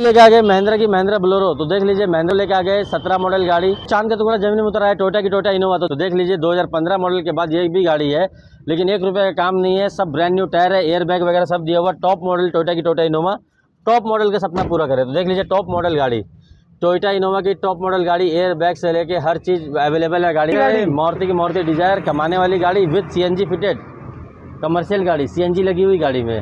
लेके आ गए महिंद्रा की महिंद्रा बोलेरो। तो देख लीजिए, महिंद्रा लेके आ गए सत्रह मॉडल गाड़ी। चाँद का टुकड़ा ज़मीन में उतरा है टोटा की टोटा इनोवा तो देख लीजिए 2015 मॉडल के बाद ये भी गाड़ी है। लेकिन एक रुपये का काम नहीं है, सब ब्रांड न्यू टायर है एयर बैग वगैरह सब दिया हुआ टॉप मॉडल टोटा की टोटा इनोवा टॉप मॉडल का सपना पूरा करे। तो देख लीजिए टॉप मॉडल गाड़ी। टोयोटा इनोवा की टॉप मॉडल गाड़ी एयर बैग से लेके हर चीज़ अवेलेबल है गाड़ी मारुति की मारुति डिज़ायर कमाने वाली गाड़ी विद सीएनजी फिटेड कमर्शियल गाड़ी सीएनजी लगी हुई गाड़ी में।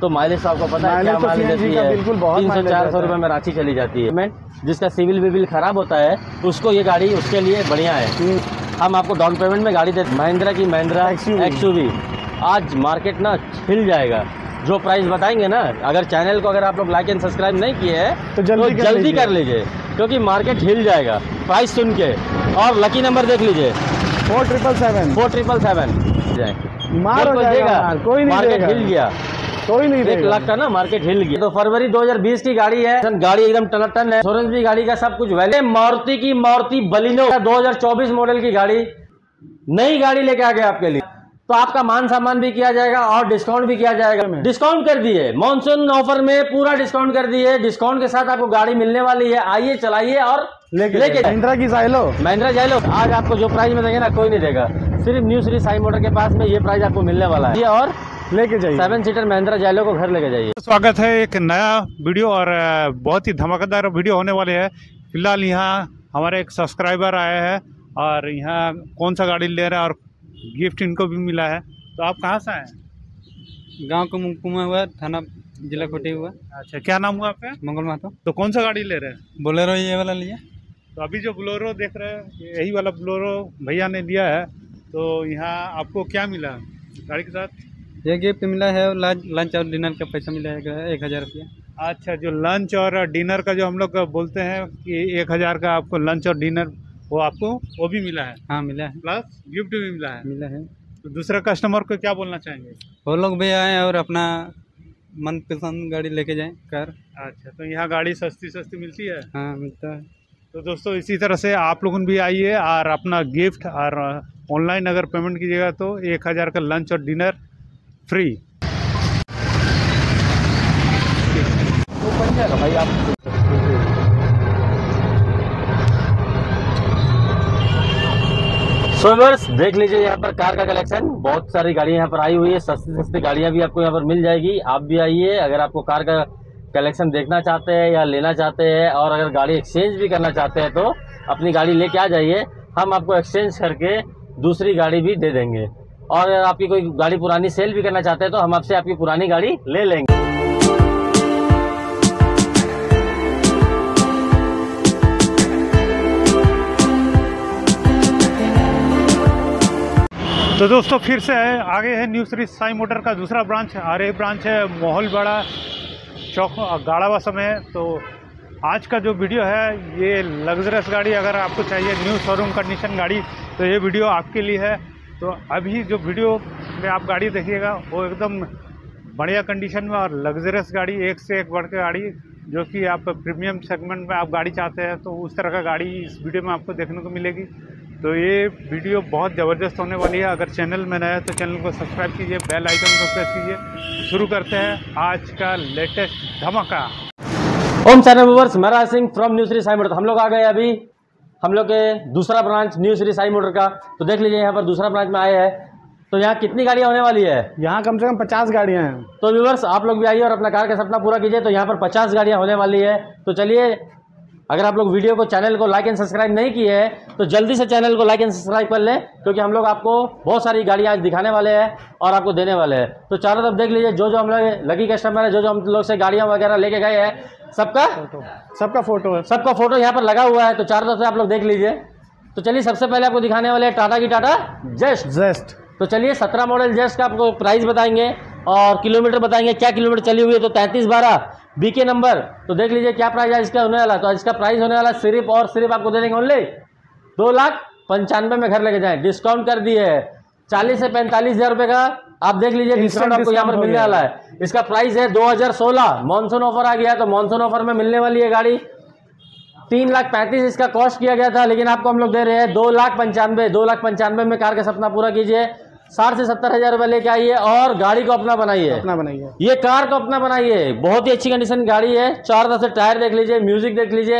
तो माइलेज तो आपको पता है क्या तो माइलेज देती है। बिल्कुल बहुत तीन सौ चार सौ रुपये में रांची चली जाती है। जिसका सिविल विविल खराब होता है उसको ये गाड़ी उसके लिए बढ़िया है। हम आपको डाउन पेमेंट में गाड़ी देते महिंद्रा की महिंद्रा। एक्सयूवी आज मार्केट ना हिल जाएगा। जो प्राइस बताएँगे ना अगर चैनल को अगर आप लोग लाइक एंड सब्सक्राइब नहीं किए हैं तो जल्दी कर जल्दी लीजिए। कर लीजिए क्योंकि मार्केट हिल जाएगा। प्राइस सुन के। और लकी नंबर देख लीजिए। Four triple seven four triple seven मार हो जाएगा कोई नहीं मार्केट हिल गया। कोई नहीं एक लाख का ना मार्केट हिल गया। तो फरवरी 2020 की गाड़ी है गाड़ी एकदम टनाटन है। इंश्योरेंस भी गाड़ी का सब कुछ वैले मारुति की मारुति बलिनो 2024 मॉडल की गाड़ी नई गाड़ी लेके आ गए आपके लिए। तो आपका मान सम्मान भी किया जाएगा और डिस्काउंट भी किया जाएगा डिस्काउंट कर दिए। मानसून ऑफ़र में पूरा डिस्काउंट कर दिए। डिस्काउंट के साथ आपको गाड़ी मिलने वाली है। आइए चलाइए और लेके लेके महिंद्रा की साइलो महिंद्रा जाइलो आज आपको जो प्राइस में देंगे ना कोई नहीं देगा। सिर्फ़ न्यू श्री साई मोटर के पास में ये प्राइस आपको मिलने वाला है। और लेके जाइए। सेवन सीटर महिंद्रा जाइलो को घर लेके जाइए। स्वागत है एक नया वीडियो और बहुत ही धमाकेदार वीडियो होने वाले है। फ़िलहाल यहाँ हमारे एक सब्सक्राइबर आए हैं और यहाँ कौन सा गाड़ी ले रहे हैं और गिफ्ट इनको भी मिला है। तो आप कहाँ से आए हैं? गाँव को कुमा हुआ थाना जिला कोटी हुआ। अच्छा क्या नाम हुआ आपका? मंगल महतो। तो कौन सा गाड़ी ले रहे हैं? बोलेरो ये वाला लिया। तो अभी जो ब्लोरो देख रहे हैं यही वाला ब्लोरो भैया ने लिया है। तो यहाँ आपको क्या मिला गाड़ी के साथ? ये गिफ्ट मिला है लंच लंच और डिनर का पैसा मिला है एक हज़ार रुपया। अच्छा जो लंच और डिनर का जो हम लोग बोलते हैं कि एक हज़ार का आपको लंच और डिनर वो आपको वो भी मिला है? हाँ मिला है। प्लस गिफ्ट भी मिला है? मिला है। तो दूसरा कस्टमर को क्या बोलना चाहेंगे? वो लोग भी आए और अपना मनपसंद गाड़ी लेके जाएँ कार। अच्छा तो यहाँ गाड़ी सस्ती सस्ती मिलती है? हाँ मिलता है। तो दोस्तों इसी तरह से आप लोगों भी आइए और अपना गिफ्ट और ऑनलाइन अगर पेमेंट कीजिएगा तो एक हज़ार का लंच और डिनर फ्री। तो बन जाएगा भाई आप सोवर्स देख लीजिए यहाँ पर कार का कलेक्शन बहुत सारी गाड़ियाँ यहाँ पर आई हुई है। सस्ती सस्ती गाड़ियाँ भी आपको यहाँ पर मिल जाएगी। आप भी आइए। अगर आपको कार का कलेक्शन देखना चाहते हैं या लेना चाहते हैं और अगर गाड़ी एक्सचेंज भी करना चाहते हैं तो अपनी गाड़ी लेके आ जाइए। हम आपको एक्सचेंज करके दूसरी गाड़ी भी दे देंगे। और आपकी कोई गाड़ी पुरानी सेल भी करना चाहते हैं तो हम आपसे आपकी पुरानी गाड़ी ले लेंगे। तो दोस्तों, फिर से है, आगे है न्यू श्री साई मोटर का दूसरा ब्रांच एक ब्रांच है, मोहल बड़ा, चौक गाड़ावासा में तो आज का जो वीडियो है, ये लग्जरियस गाड़ी, अगर आपको चाहिए न्यू शोरूम कंडीशन गाड़ी तो ये वीडियो आपके लिए है। तो अभी जो वीडियो में आप गाड़ी देखिएगा, वो एकदम बढ़िया कंडीशन में और लग्जरियस गाड़ी, एक से एक बढ़ गाड़ी, जो कि आप प्रीमियम सेगमेंट में आप गाड़ी चाहते हैं तो उस तरह का गाड़ी इस वीडियो में आपको देखने को मिलेगी। तो ये वीडियो बहुत ज़बरदस्त होने वाली है। अगर चैनल में नया है तो चैनल को सब्सक्राइब कीजिए बेल आइकन को प्रेस कीजिए। शुरू करते हैं आज का लेटेस्ट धमाका। Om channel viewers Singh from new Shri Sai motor हम लोग आ गए अभी हम लोग के दूसरा branch new Shri Sai motor का तो देख लीजिए यहाँ पर दूसरा ब्रांच में आए हैं। तो यहाँ कितनी गाड़ियाँ होने वाली है? यहाँ कम से कम पचास गाड़ियाँ हैं। तो व्यूवर्स आप लोग भी आइए और अपना कार का सपना पूरा कीजिए तो यहाँ पर पचास गाड़ियाँ होने वाली है। तो चलिए अगर आप लोग वीडियो को चैनल को लाइक एंड सब्सक्राइब नहीं किए हैं तो जल्दी से चैनल को लाइक एंड सब्सक्राइब कर लें क्योंकि हम लोग आपको बहुत सारी गाड़ियाँ आज दिखाने वाले हैं और आपको देने वाले हैं। तो चारों तरफ़ देख लीजिए जो जो हम लोग लकी कस्टमर है जो जो हम लोग से गाड़ियाँ वगैरह लेके गए हैं सबका? सबका फ़ोटो है। सबका फ़ोटो यहाँ पर लगा हुआ है तो चारों तरफ़ से आप लोग देख लीजिए। तो चलिए सबसे पहले आपको दिखाने वाले टाटा की टाटा जस्ट। जेस्ट। तो चलिए सत्रह मॉडल जेस्ट का आपको प्राइस बताएँगे और किलोमीटर बताएँगे। क्या किलोमीटर चली हुई है? तो तैंतीस बारह बीके नंबर। तो देख लीजिए क्या प्राइस है इसका होने वाला। तो इसका प्राइस होने वाला सिर्फ़ और सिर्फ़ आपको दे देंगे ओनली दो लाख पंचानवे में घर लेके जाए। डिस्काउंट कर दिए। है चालीस से पैंतालीस हज़ार रुपए का आप देख लीजिए डिस्काउंट आपको यहाँ पर मिलने वाला है। इसका प्राइस है 2016 मानसून ऑफ़र आ गया तो मानसून ऑफ़र में मिलने वाली है गाड़ी। तीन लाख पैंतीस इसका कॉस्ट किया गया था लेकिन आपको हम लोग दे रहे हैं दो लाख पंचानवे दो लाख पंचानवे में कार का सपना पूरा कीजिए। साठ से सत्तर हज़ार रुपये लेके आइए और गाड़ी को अपना बनाइए। अपना बनाइए। ये कार को अपना बनाइए। बहुत ही अच्छी कंडीशन गाड़ी है। चार दस से टायर देख लीजिए म्यूज़िक देख लीजिए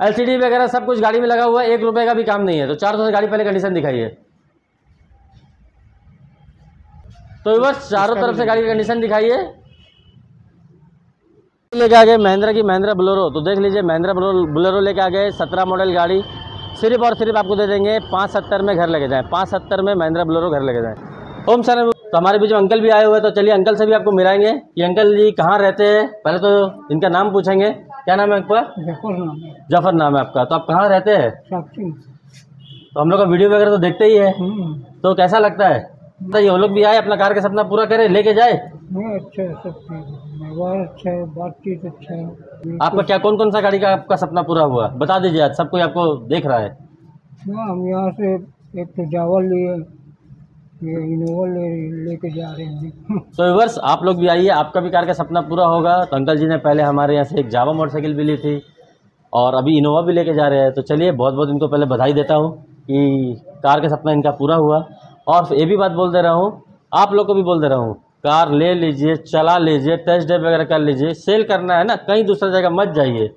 एलसीडी वगैरह सब कुछ गाड़ी में लगा हुआ है। एक रुपए का भी काम नहीं है। तो चार सौ से गाड़ी पहले कंडीशन दिखाइए। तो बस चारों तरफ़ से गाड़ी की कंडीशन दिखाइए। लेके आ गए महिंद्रा की महिंद्रा बोलेरो। तो देख लीजिए महिंद्रा बोलेरो लेके आ गए सत्रह मॉडल गाड़ी। सिर्फ़ और सिर्फ़ आपको दे देंगे पाँच सत्तर में घर लेके जाएँ। पाँच सत्तर में महिंद्रा बोलेरो घर लेके जाएँ। ओम सर तो हमारे बीच में अंकल भी आए हुए हैं। तो चलिए अंकल से भी आपको मिलाएँगे कि अंकल जी कहाँ रहते हैं। पहले तो इनका नाम पूछेंगे। क्या नाम है आपका? ज़फ़र नाम है। आपका। तो आप कहाँ रहते हैं? तो हम लोग का वीडियो वगैरह तो देखते ही है। तो कैसा लगता है? तो ये वो लोग भी आए अपना कार का सपना पूरा करे लेके जाए। अच्छा है सब चीज़। व्यवहार अच्छा है बातचीत अच्छा है। आपका क्या कौन कौन सा गाड़ी का आपका सपना पूरा हुआ? बता दीजिए आज सब कोई आपको देख रहा है। हाँ हम यहाँ से एक तो जावल लिए ये इनोवा ले लेके जा रहे हैं। तो वर्ष आप लोग भी आइए आपका भी कार का सपना पूरा होगा। तो अंकल जी ने पहले हमारे यहाँ से एक जावा मोटरसाइकिल भी ली थी और अभी इनोवा भी लेके जा रहे हैं। तो चलिए बहुत बहुत इनको पहले बधाई देता हूँ कि कार का सपना इनका पूरा हुआ। और ये भी बात बोल दे रहा हूँ आप लोग को भी बोल दे रहा हूँ कार ले लीजिए चला लीजिए टेस्ट ड्राइव वगैरह कर लीजिए सेल करना है ना कहीं दूसरा जगह मत जाइए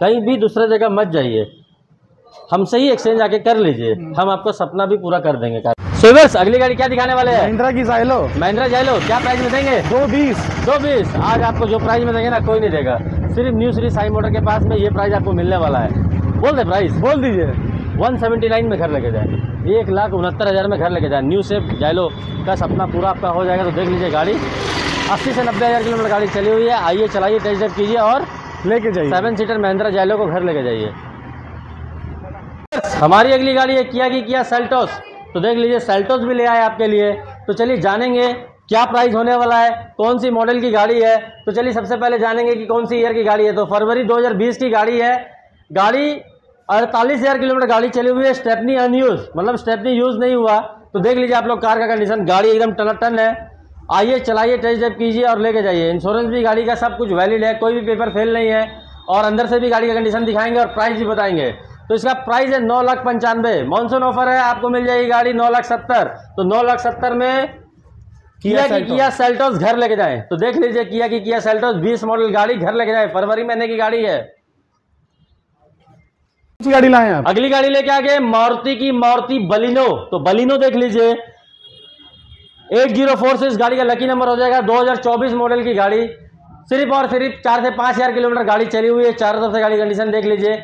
कहीं भी दूसरा जगह मत जाइए हमसे ही एक्सचेंज आके कर लीजिए हम आपको सपना भी पूरा कर देंगे कार। सोवर्स अगली गाड़ी क्या दिखाने वाले हैं? महिंद्रा की जाइलो महिंद्रा जाइलो क्या प्राइस में देंगे? दो बीस। दो बीस। आज आपको जो प्राइस में देंगे ना कोई नहीं देगा। सिर्फ़ न्यू श्री साई मोटर के पास में ये प्राइस आपको मिलने वाला है। बोल दे प्राइस बोल दीजिए। 179 में घर लेके जाए। एक लाख उनहत्तर हज़ार में घर लेके जाए। न्यू सेफ़ जाइलो का सपना पूरा आपका हो जाएगा तो देख लीजिए गाड़ी। अस्सी से नब्बे हज़ार किलोमीटर गाड़ी चली हुई है। आइए चलाइए टेस्ट ड्राइव कीजिए और लेके जाइए। सेवन सीटर महिंद्रा जाइलो को घर लेके जाइए। हमारी अगली गाड़ी है किया की किया सेल्टोस तो देख लीजिए सेल्टोस भी ले आए आपके लिए। तो चलिए जानेंगे क्या प्राइस होने वाला है कौन सी मॉडल की गाड़ी है। तो चलिए सबसे पहले जानेंगे कि कौन सी ईयर की गाड़ी है। तो फरवरी 2020 की गाड़ी है। गाड़ी अड़तालीस हज़ार किलोमीटर गाड़ी चली हुई है स्टेपनी अनयूज मतलब स्टेपनी यूज़ नहीं हुआ। तो देख लीजिए आप लोग कार का कंडीशन गाड़ी एकदम टनाटन है। आइए चलाइए टेस्ट ड्राइव कीजिए और लेके जाइए। इंश्योरेंस भी गाड़ी का सब कुछ वैलिड है। कोई भी पेपर फेल नहीं है। और अंदर से भी गाड़ी का कंडीशन दिखाएँगे और प्राइस भी बताएँगे। तो इसका प्राइस है नौ लाख पंचानवे। मानसून ऑफ़र है। आपको मिल जाएगी गाड़ी नौ लाख सत्तर। तो नौ लाख सत्तर में किया की किया सेल्टोस घर लेके जाए। तो देख लीजिए किया की किया सेल्टोस बीस मॉडल गाड़ी घर लेके जाए। फरवरी महीने की गाड़ी है। सी गाड़ी लाए आप? अगली गाड़ी लेके आ गए मारुति की मारुति बलिनो। तो बलिनो देख लीजिए। एट ज़ीरो फोर से इस गाड़ी का लकी नंबर हो जाएगा। 2024 मॉडल की गाड़ी। सिर्फ़ और सिर्फ़ चार से पाँच हज़ार किलोमीटर गाड़ी चली हुई है। चारों तरफ़ से गाड़ी कंडीशन देख लीजिए।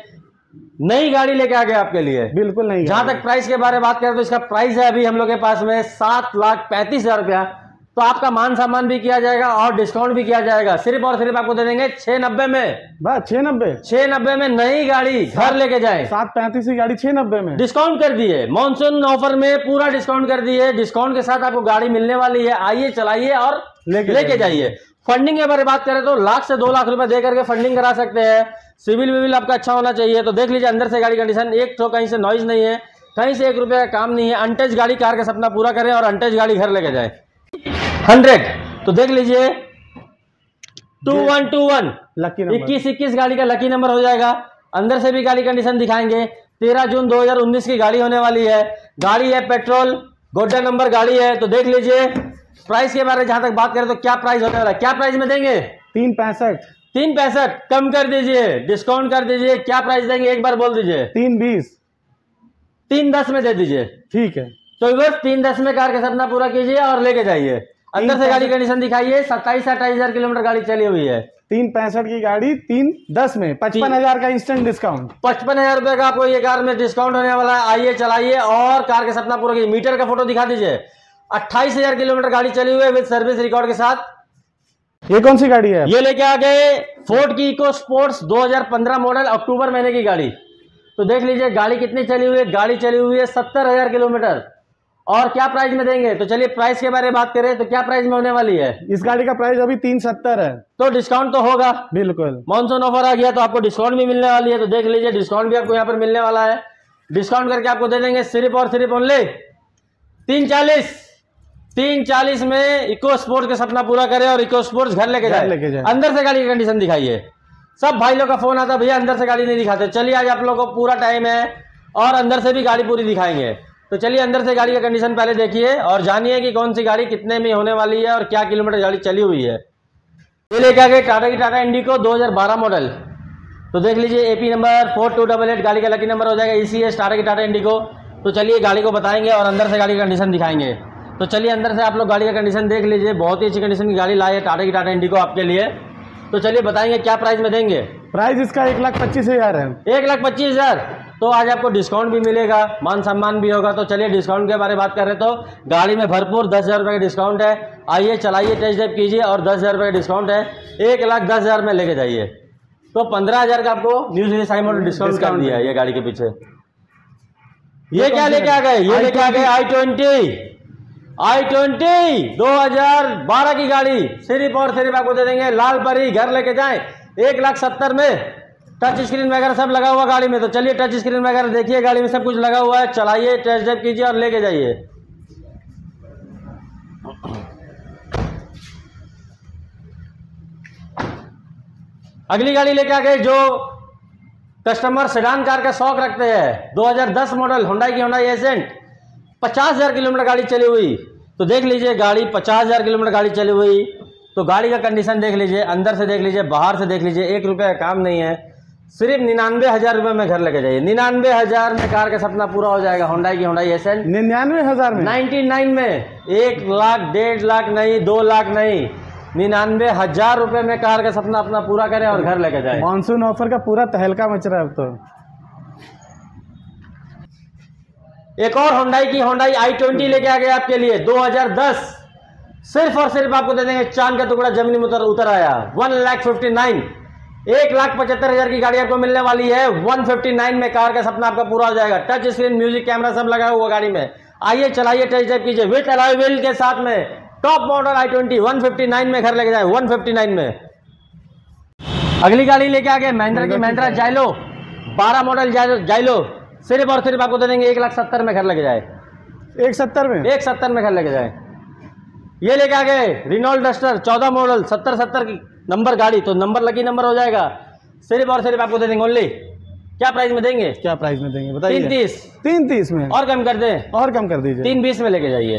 नई गाड़ी लेके आ गए आपके लिए। बिल्कुल नहीं जहाँ तक प्राइस के बारे में बात करें तो इसका प्राइस है अभी हम लोग के पास में सात लाख पैंतीस हज़ार रुपया। तो आपका मान सम्मान भी किया जाएगा और डिस्काउंट भी किया जाएगा। सिर्फ़ और सिर्फ़ आपको दे देंगे छह नब्बे में। बस छह नब्बे? छह नब्बे में नई गाड़ी घर लेके जाए। सात पैंतीस की गाड़ी छह नब्बे में। डिस्काउंट कर दिए। मानसून ऑफ़र में पूरा डिस्काउंट कर दिए। डिस्काउंट के साथ आपको गाड़ी मिलने वाली है। आइए चलाइए और लेके लेके जाइए। फंडिंग के बारे में बात करें तो लाख से दो लाख रुपए दे करके फंडिंग करा सकते हैं। सिविल विविल आपका अच्छा होना चाहिए। तो देख लीजिए अंदर से गाड़ी कंडीशन एक तो कहीं से नॉइज़ नहीं है। कहीं से एक रुपये का काम नहीं है। अनटच गाड़ी कार का सपना पूरा करें और अनटच गाड़ी घर लेके जाए। हंड्रेड। तो देख लीजिए। Two one two one lucky इक्कीस इक्कीस गाड़ी का लकी नंबर हो जाएगा। अंदर से भी गाड़ी कंडीशन दिखाएँगे। तेरह जून 2019 की गाड़ी होने वाली है। गाड़ी है पेट्रोल गोड्डा नंबर गाड़ी है। तो देख लीजिए प्राइस के बारे में जहाँ तक बात करें तो क्या प्राइस होने वाला है? क्या प्राइस में देंगे? तीन पैंसठ। तीन पैंसठ। कम कर दीजिए डिस्काउंट कर दीजिए। क्या प्राइस देंगे? एक बार बोल दीजिए। तीन बीस। तीन दस में दे दीजिए। ठीक है। तो बस तीन दस में कार का सपना पूरा कीजिए और लेके जाइए। अंदर से गाड़ी कंडीशन दिखाइए सत्ताईस अट्ठाईस हज़ार किलोमीटर गाड़ी चली हुई है। तीन पैंसठ की गाड़ी तीन दस में पचपन हज़ार का इंस्टेंट डिस्काउंट पचपन हज़ार रुपए का आपको ये कार में डिस्काउंट होने वाला है। आइए चलाइए और कार के सपना पूरा कीजिए। मीटर का फ़ोटो दिखा दीजिए। अट्ठाईस हज़ार किलोमीटर गाड़ी चली हुई है विद सर्विस रिकॉर्ड के साथ। ये कौन सी गाड़ी है? ये लेके आ गए फोर्ड की इको स्पोर्ट्स 2015 मॉडल अक्टूबर महीने की गाड़ी। तो देख लीजिए गाड़ी कितनी चली हुई है? गाड़ी चली हुई है सत्तर हज़ार किलोमीटर। और क्या प्राइस में देंगे? तो चलिए प्राइस के बारे में बात करें तो क्या प्राइस में होने वाली है? इस गाड़ी का प्राइस अभी तीन सत्तर है। तो डिस्काउंट तो होगा। बिल्कुल। मानसून ऑफ़र आ गया तो आपको डिस्काउंट भी मिलने वाली है तो देख लीजिए डिस्काउंट भी आपको यहाँ पर मिलने वाला है। डिस्काउंट करके आपको दे देंगे सिर्फ़ और सिर्फ़ ओनली तीन चालीस। तीन चालीस में इको स्पोर्ट्स का सपना पूरा करे और इको स्पोर्ट्स घर लेके घर लेके जाए। जाए। अंदर से गाड़ी की कंडीशन दिखाइए। सब भाई लोग का फ़ोन आता भैया अंदर से गाड़ी नहीं दिखाते। चलिए आज आप लोगों को पूरा टाइम है और अंदर से भी गाड़ी पूरी दिखाएँगे। तो चलिए अंदर से गाड़ी का कंडीशन पहले देखिए और जानिए कि कौन सी गाड़ी कितने में होने वाली है और क्या किलोमीटर गाड़ी चली हुई है। ये लेके आ गए टाटा की टाटा इंडिको 2012 मॉडल तो देख लीजिए AP number four two double eight गाड़ी का लकी नंबर हो जाएगा। इसी है टाटा की टाटा इंडिको तो चलिए गाड़ी को बताएँगे और अंदर से गाड़ी का कंडीशन दिखाएँगे। तो चलिए अंदर से आप लोग गाड़ी का कंडीशन देख लीजिए। बहुत ही अच्छी कंडीशन की गाड़ी लाई है टाटा की टाटा इंडिको आपके लिए। तो चलिए बताएँगे क्या प्राइस में देंगे? प्राइस इसका एक लाख पच्चीस हज़ार है। एक लाख पच्चीस हज़ार। तो आज आपको डिस्काउंट भी मिलेगा मान सम्मान भी होगा। तो चलिए डिस्काउंट के बारे में बात कर रहे तो गाड़ी में भरपूर दस हज़ार रुपये का डिस्काउंट है। आइए चलाइए टेस्ट ड्राइव कीजिए और दस हज़ार रुपये का डिस्काउंट है। एक लाख दस हज़ार में लेके जाइए। तो पंद्रह हज़ार का आपको न्यूज़ साई मॉडल डिस्काउंट कर दिया है। ये गाड़ी के पीछे। ये क्या लेके आ गए? ये लेके आ गए आई ट्वेंटी आई ट्वेंटी दो हज़ार बारह की गाड़ी। सिर्फ़ और सिर्फ़ आपको दे देंगे लाल परी घर लेके जाए। एक लाख सत्तर में। टच स्क्रीन वगैरह सब लगा हुआ गाड़ी में तो चलिए टच स्क्रीन वगैरह देखिए, गाड़ी में सब कुछ लगा हुआ है, चलाइए टेस्ट ड्राइव कीजिए और लेके जाइए। अगली गाड़ी लेके आ गए जो कस्टमर सेडान कार का शौक रखते हैं। 2010 मॉडल होंडा की होंडा एसेंट पचास हज़ार किलोमीटर गाड़ी चली हुई। तो देख लीजिए गाड़ी, पचास हज़ार किलोमीटर गाड़ी चली हुई। तो गाड़ी का कंडीशन देख लीजिए, अंदर से देख लीजिए, बाहर से देख लीजिए, एक रुपये का काम नहीं है। सिर्फ़ निन्यानवे हज़ार रुपये में घर लेके जाइए। निन्यानवे हज़ार में कार का सपना पूरा हो जाएगा होंडा की होंडा एसेंट निन्यानवे हज़ार में? नाइन्टी नाइन में। एक लाख डेढ़ लाख नहीं दो लाख नहीं। निन्यानवे हज़ार रुपये में कार का सपना अपना पूरा करें और घर लेके जाए। मानसून ऑफ़र का पूरा तहलका मच रहा है अब तो। एक और होंडाई की होंडाई आई ट्वेंटी लेके आ गए आपके लिए 2010 सिर्फ़ और सिर्फ़ आपको दे देंगे चाँद का टुकड़ा ज़मीन में उतर उतर आया। One lakh fifty nine. एक लाख पचहत्तर हज़ार की गाड़ी आपको मिलने वाली है। वन फिफ्टी नाइन में कार का सपना आपका पूरा हो जाएगा। टच स्क्रीन म्यूज़िक कैमरा सब लगा हुआ गाड़ी में। आइए चलाइए टेस्ट ड्राइव कीजिए। विथ अलॉय व्हील के साथ में top model i twenty one fifty nine में घर लेके जाए। वन फिफ्टी नाइन में। अगली गाड़ी लेके आ गए महिंद्रा की महिंद्रा जाइलो बारह मॉडल जाइलो सिर्फ़ और सिर्फ़ आपको दे देंगे एक लाख सत्तर में घर लेके जाए। एक सत्तर में? एक सत्तर में घर लेके जाए। ये लेके आ गए रिनोल्ड डस्टर चौदह मॉडल सत्तर सत्तर की। नंबर गाड़ी तो नंबर लकी नंबर हो जाएगा। सिर्फ़ और सिर्फ़ आपको दे देंगे ओनली क्या प्राइस में देंगे? क्या प्राइस में देंगे बताइए। तीन तीस। तीन तीस में। और कम कर दें। और कम कर दीजिए। तीन बीस में लेके जाइए।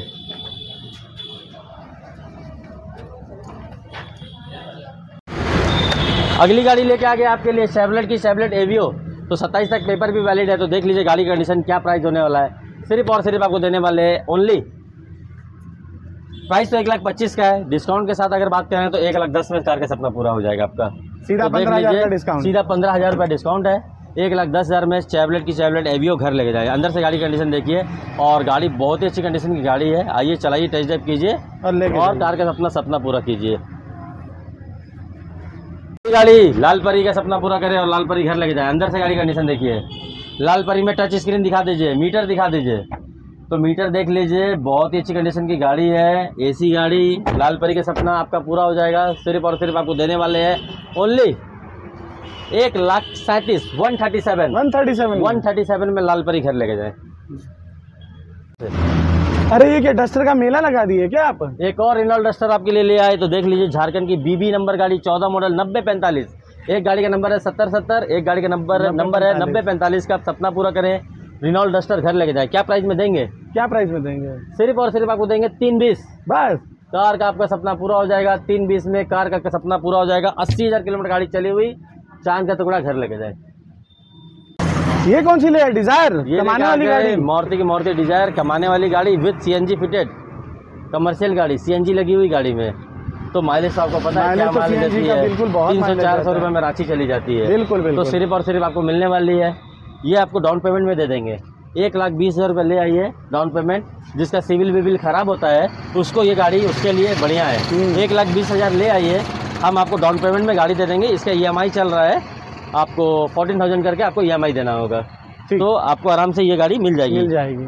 अगली गाड़ी लेके आ गए आपके लिए सेवलेट की सेवलेट एवियो तो 27 तक पेपर भी वैलिड है तो देख लीजिए गाड़ी कंडीशन क्या प्राइस होने वाला है। सिर्फ़ और सिर्फ़ आपको देने वाले हैं ओनली प्राइस तो एक लाख पच्चीस का है। डिस्काउंट के साथ अगर बात करें तो एक लाख दस में कार का सपना पूरा हो जाएगा आपका। सीधा तो 15,000 का डिस्काउंट। सीधा पंद्रह हज़ार रुपये डिस्काउंट है। एक लाख दस हज़ार में चैबलेट की चैवलेट एवियो घर लेके जाएगा। अंदर से गाड़ी कंडीशन देखिए और गाड़ी बहुत ही अच्छी कंडीशन की गाड़ी है। आइए चलाइए टेस्ट ड्राइव कीजिए और और कार का सपना सपना पूरा कीजिए। गाड़ी लाल परी का सपना पूरा करे और लाल परी घर लेके जाए। अंदर से गाड़ी कंडीशन देखिए। लाल परी में टच स्क्रीन दिखा दीजिए मीटर दिखा दीजिए। तो मीटर देख लीजिए बहुत ही अच्छी कंडीशन की गाड़ी है एसी गाड़ी लाल परी का सपना आपका पूरा हो जाएगा सिर्फ़ और सिर्फ़ आपको देने वाले हैं ओनली एक लाख सैंतीस one thirty seven one thirty seven one thirty seven में लाल परी घर लेके जाए। अरे ये क्या डस्टर का मेला लगा दिए क्या आप? एक और रिनॉल्ड डस्टर आपके लिए ले आए तो देख लीजिए झारखंड की बीबी नंबर गाड़ी चौदह मॉडल नब्बे पैंतालीस। एक गाड़ी का नंबर है सत्तर सत्तर एक गाड़ी का नंबर नंबर है नब्बे पैंतालीस का आप सपना पूरा करें रिनॉल्ड डस्टर घर लेके जाए। क्या प्राइस में देंगे? क्या प्राइस में देंगे? सिर्फ़ और सिर्फ़ आपको देंगे तीन बीस। बस। कार का आपका सपना पूरा हो जाएगा तीन बीस में कार का सपना पूरा हो जाएगा। अस्सी हज़ार किलोमीटर गाड़ी चली हुई चाँद का टुकड़ा घर लेके जाए। ये कौन सी ले डिज़ायर? ये कमाने वाली गाड़ी। मारुति की मारुति डिज़ायर कमाने वाली गाड़ी विद सीएनजी फिटेड कमर्शियल गाड़ी सीएनजी लगी हुई गाड़ी में। तो माइलेज तो आपको पता है क्या तो माइलेज देती है। बिल्कुल बहुत तीन सौ चार सौ रुपये में रांची चली जाती है। बिल्कुल तो सिर्फ़ और सिर्फ़ आपको मिलने वाली है। ये आपको डाउन पेमेंट में दे देंगे। एक लाख बीस हज़ार रुपये ले आइए डाउन पेमेंट जिसका सिविल विविल खराब होता है उसको ये गाड़ी उसके लिए बढ़िया हम्म। है एक लाख बीस हज़ार ले आइए हम आपको डाउन पेमेंट में गाड़ी दे देंगे इसका ईएमआई चल रहा है आपको फोर्टीन थाउज़ेंड करके आपको ईएमआई देना होगा। तो आपको आराम से ये गाड़ी मिल जाएगी मिल जाएगी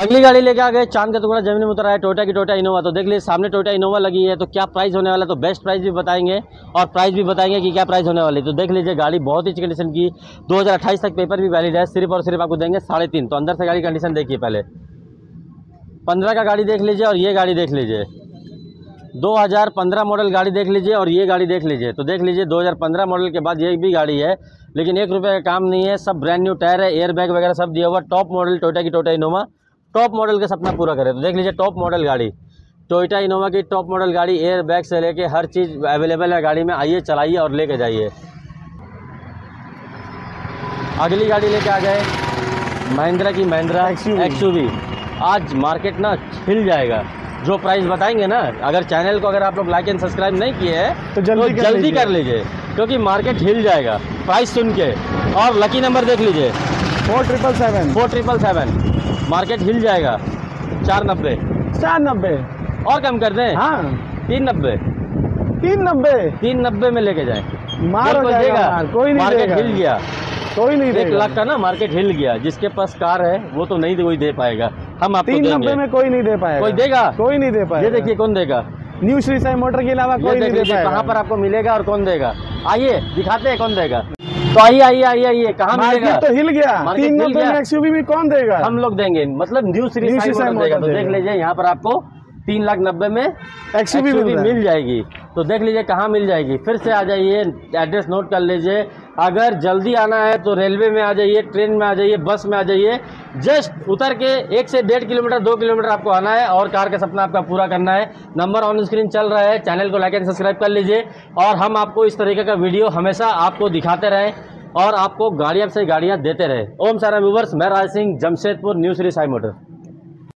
अगली गाड़ी लेके आ गए, चाँद का टुकड़ा ज़मीन में उतर आया टोटा की टोटा इनोवा तो देख लीजिए, सामने टोटा इनोवा लगी है तो क्या प्राइस होने वाला है? तो बेस्ट प्राइस भी बताएँगे, और प्राइस भी बताएँगे कि क्या प्राइस होने वाली है। तो देख लीजिए, गाड़ी बहुत ही कंडीशन की 2028 तक पेपर भी वैलिड है, सिर्फ़ और सिर्फ़ आपको देंगे साढ़े तीन। तो अंदर से गाड़ी कंडीशन देखिए पहले। पंद्रह का गाड़ी देख लीजिए, और ये गाड़ी देख लीजिए। 2015 मॉडल गाड़ी देख लीजिए, और ये गाड़ी देख लीजिए। तो देख लीजिए 2015 मॉडल के बाद ये भी गाड़ी है, लेकिन एक रुपये का काम नहीं है, सब ब्रांड न्यू टायर है एयर बैग वगैरह सब दिया हुआ टॉप मॉडल टोटा की टोटा इनोवा टॉप मॉडल का सपना पूरा करे। तो देख लीजिए टॉप मॉडल गाड़ी। टोयोटा इनोवा की टॉप मॉडल गाड़ी एयर बैग से लेके हर चीज़ अवेलेबल है गाड़ी में। आइए चलाइए और लेके जाइए। अगली गाड़ी लेके आ गए महिंद्रा की महिंद्रा। एक्सयूवी आज मार्केट ना हिल जाएगा। जो प्राइस बताएँगे ना अगर चैनल को अगर आप लोग लाइक एंड सब्सक्राइब नहीं किए हैं तो जल्दी कर जल्दी कर लीजिए क्योंकि मार्केट हिल जाएगा। प्राइस सुन के। और लकी नंबर देख लीजिए। Four triple seven four triple seven market हिल जाएगा। चार नब्बे। चार नब्बे। और कम कर दें? हाँ। तीन नब्बे। तीन नब्बे। तीन नब्बे में लेके जाएँ। मार हो जाएगा देगा। कोई नहीं मार्केट हिल गया। कोई नहीं एक लाख का ना मार्केट हिल गया। जिसके पास कार है वो तो नहीं कोई दे पाएगा। हम आपको तीन नब्बे में कोई नहीं दे पाएगा। कोई देगा? कोई नहीं दे पाएगा। ये देखिए कौन देगा। न्यू श्री साई मोटर के अलावा कोई नहीं दे पाएगा। कहाँ पर आपको मिलेगा और कौन देगा। आइए दिखाते हैं कौन देगा। तो आइए आइए आइए आइए कहाँ मिलेगा? तो हिल गया। तीन। में कौन देगा? हम लोग देंगे मतलब न्यू सीरीज़ देगा तो देख लीजिए यहाँ पर आपको तीन लाख नब्बे में एक्सयूवी मिल मिल जाएगी। तो देख लीजिए कहाँ मिल जाएगी। फिर से आ जाइए एड्रेस नोट कर लीजिए। अगर जल्दी आना है तो रेलवे में आ जाइए ट्रेन में आ जाइए बस में आ जाइए। जस्ट उतर के एक से डेढ़ किलोमीटर दो किलोमीटर आपको आना है और कार का सपना आपका पूरा करना है। नंबर ऑन स्क्रीन चल रहा है। चैनल को लाइक एंड सब्सक्राइब कर लीजिए और हम आपको इस तरीके का वीडियो हमेशा आपको दिखाते रहें और आपको गाड़ियाँ से गाड़ियाँ देते रहे। ओम सारा व्यूवर्स मैं राज सिंह जमशेदपुर न्यू श्री साई मोटर